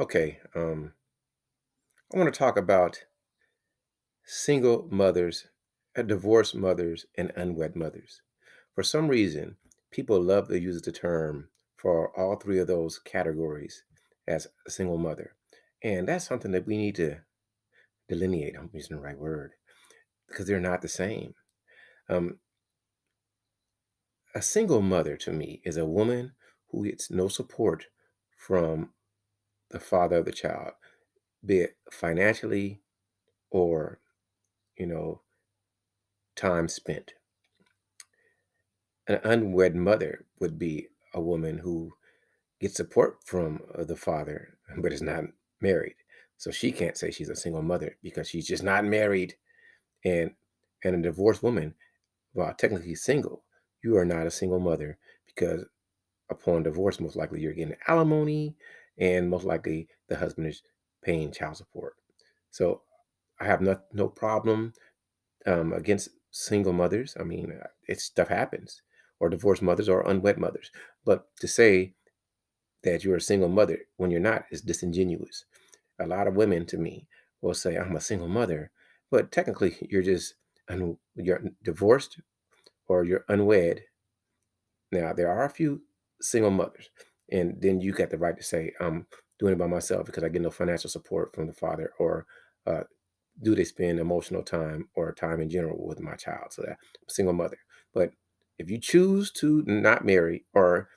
Okay, um, I want to talk about single mothers, uh, divorced mothers, and unwed mothers. For some reason, people love to use the term for all three of those categories as a single mother. And that's something that we need to delineate. I'm using the right word because they're not the same. Um, a single mother to me is a woman who gets no support from the father of the child, be it financially or, you know, time spent. An unwed mother would be a woman who gets support from uh, the father, but is not married. So she can't say she's a single mother because she's just not married. And and a divorced woman, while technically single, you are not a single mother because upon divorce, most likely you're getting alimony, and most likely the husband is paying child support. So I have no no problem um, against single mothers. I mean, uh, it's stuff happens, or divorced mothers or unwed mothers. But to say that you're a single mother when you're not is disingenuous. A lot of women to me will say, "I'm a single mother," but technically you're just un- you're divorced or you're unwed. Now there are a few single mothers, and then you got the right to say, "I'm doing it by myself because I get no financial support from the father," or uh, do they spend emotional time or time in general with my child? So that a single mother. But if you choose to not marry or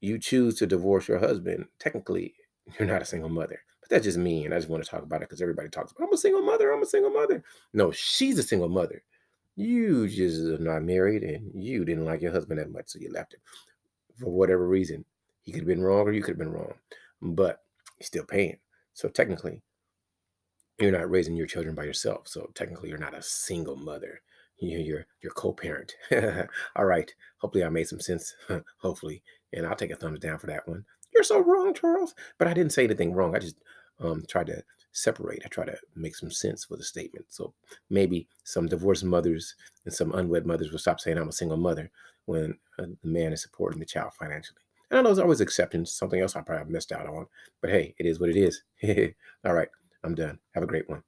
you choose to divorce your husband, technically you're not a single mother. But that's just me, and I just want to talk about it because everybody talks about I'm a single mother, I'm a single mother. No, she's a single mother. You just are not married and you didn't like your husband that much, so you left him for whatever reason. He could have been wrong or you could have been wrong, but he's still paying. So technically, you're not raising your children by yourself. So technically, you're not a single mother. You- You're you're co-parent. All right. Hopefully, I made some sense. Hopefully, and I'll take a thumbs down for that one. You're so wrong, Charles. But I didn't say anything wrong. I just um, tried to separate. I try to make some sense with the statement. So maybe some divorced mothers and some unwed mothers will stop saying I'm a single mother when uh, the man is supporting the child financially. And I know there's always acceptance, something else I probably missed out on. But hey, it is what it is. All right, I'm done. Have a great one.